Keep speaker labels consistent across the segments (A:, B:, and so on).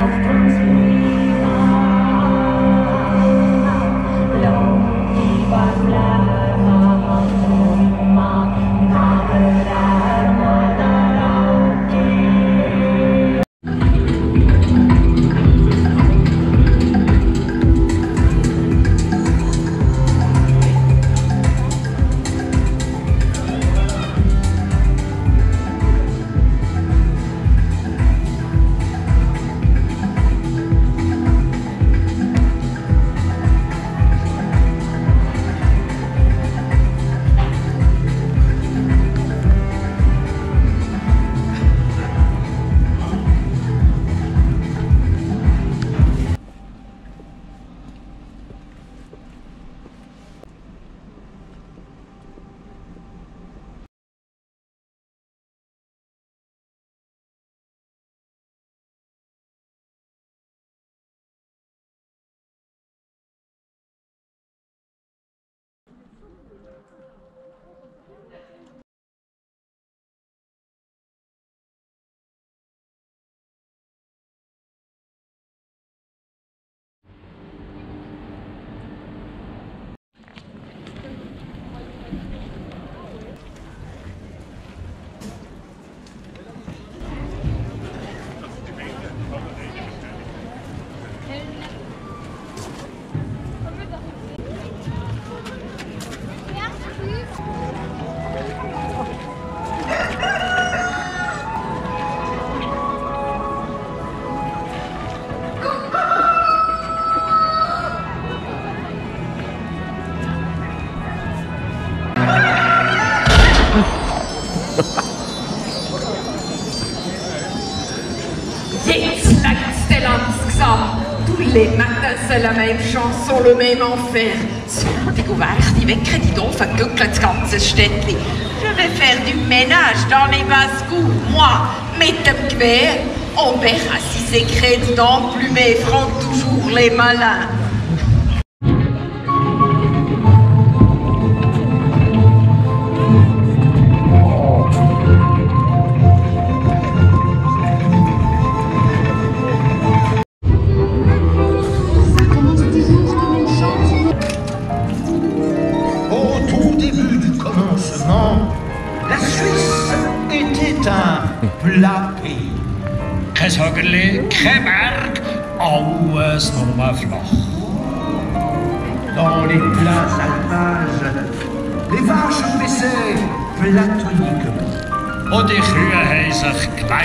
A: Jetzt Tous les matins, c'est la même chanson, le même enfer. Découverte avec crédit fait que Je vais faire du ménage dans les basse-cours, moi, mes tupquers. On verra si c'est crédit d'en plumé, franc toujours les malins.
B: Pays.
C: Kein Hügel, kein Berg, alles nur flach.
B: Dans les plats alpages, les vaches paissaient platoniquement.
C: Und die Kühe haben sich gleich.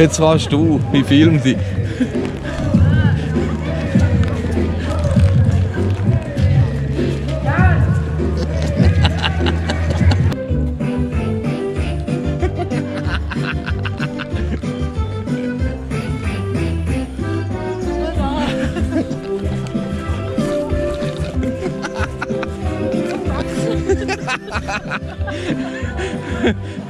D: Jetzt warst du, ich film dich.